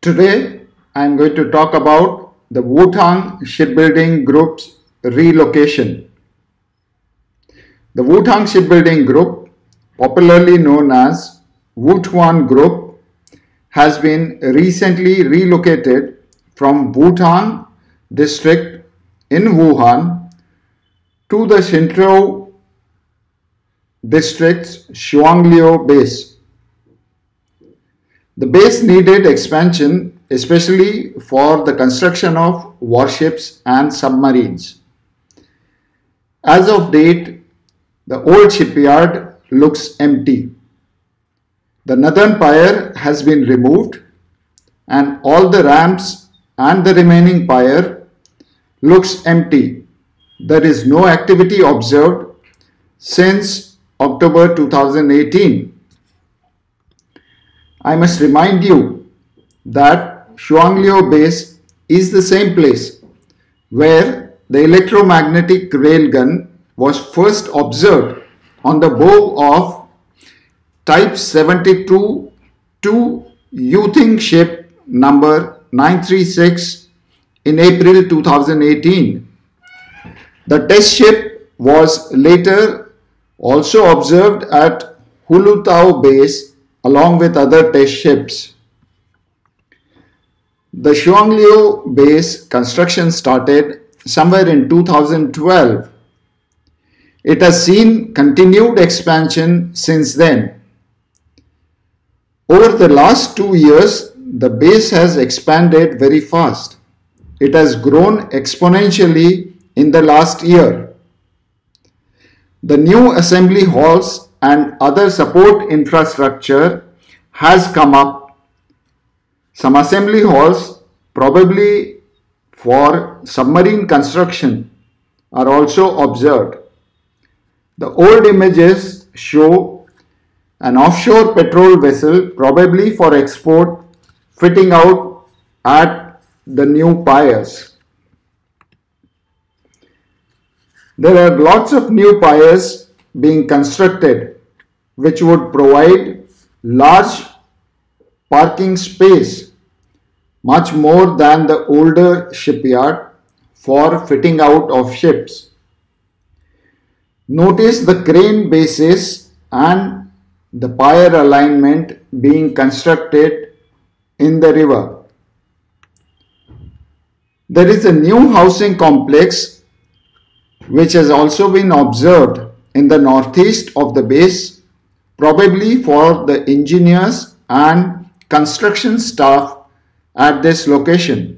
Today I am going to talk about the Wuchang Shipbuilding Group's relocation. The Wuchang Shipbuilding Group, popularly known as Wuchuan Group, has been recently relocated from Wuchang district in Wuhan to the Xinzhou district's Shuangliu base. The base needed expansion especially for the construction of warships and submarines. As of date, the old shipyard looks empty. The northern pier has been removed and all the ramps and the remaining pier looks empty. There is no activity observed since October 2018. I must remind you that Shuangliu base is the same place where the electromagnetic railgun was first observed on the bow of Type 72 2 Yuting ship number 936 in April 2018. The test ship was later also observed at Huludao base along with other test ships. The Shuangliu base construction started somewhere in 2012. It has seen continued expansion since then. Over the last two years, the base has expanded very fast. It has grown exponentially in the last year. The new assembly halls and other support infrastructure has come up. Some assembly halls, probably for submarine construction, are also observed. The old images show an offshore patrol vessel, probably for export, fitting out at the new piers. There are lots of new piers being constructed which would provide large parking space much more than the older shipyard for fitting out of ships. Notice the crane bases and the pier alignment being constructed in the river. There is a new housing complex which has also been observed in the northeast of the base, probably for the engineers and construction staff at this location.